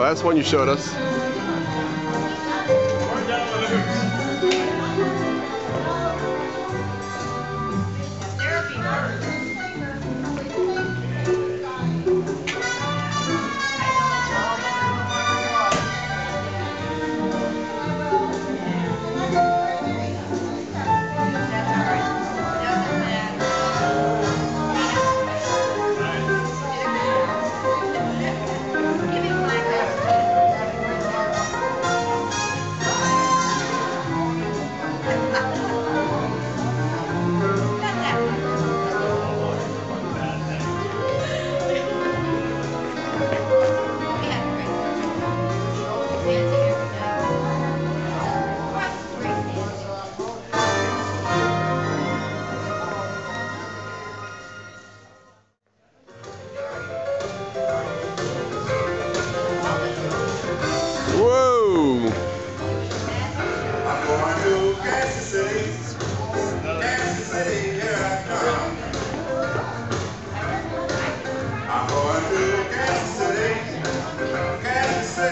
Oh, that's one you showed us.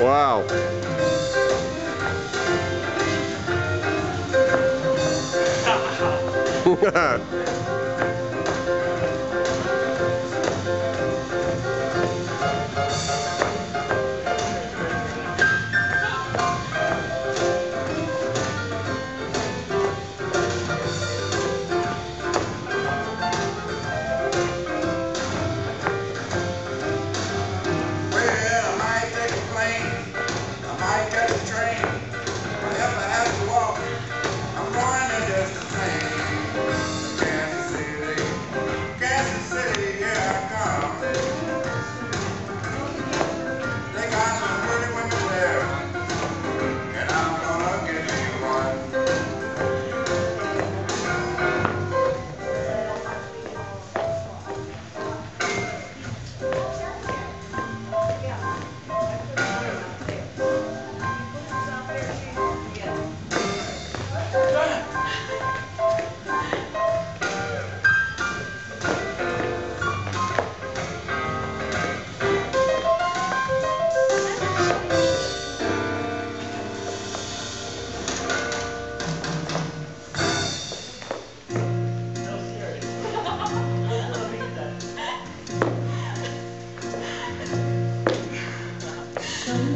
Wow. Well,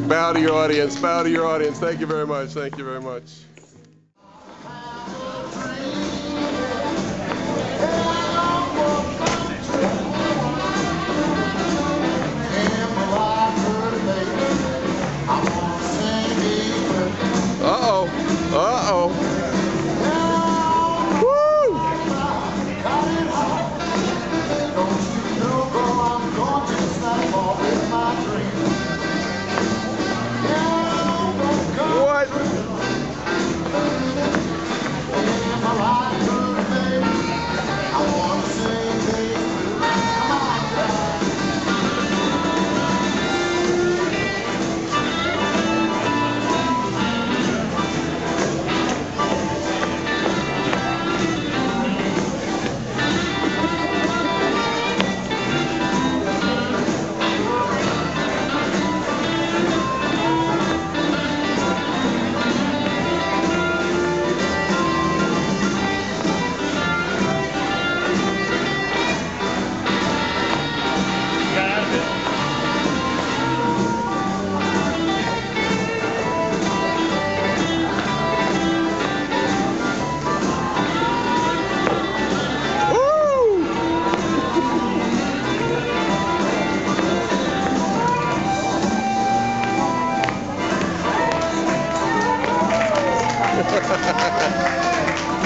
Bow to your audience. Bow to your audience. Thank you very much. Thank you very much. Uh-oh. Uh-oh.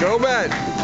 Go, man.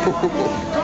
呵 呵